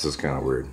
This is kind of weird.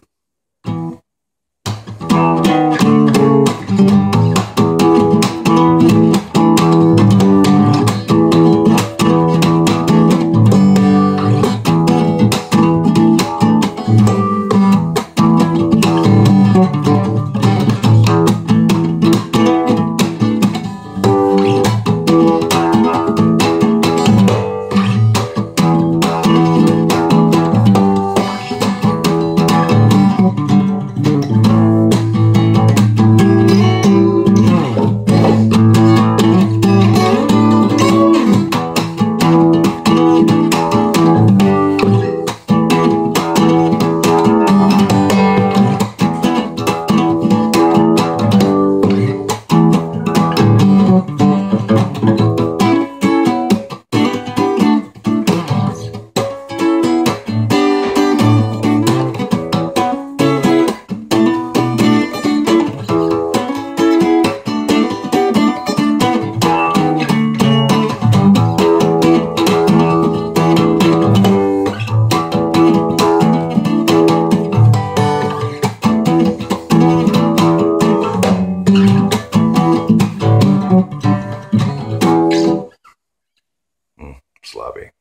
Lobby.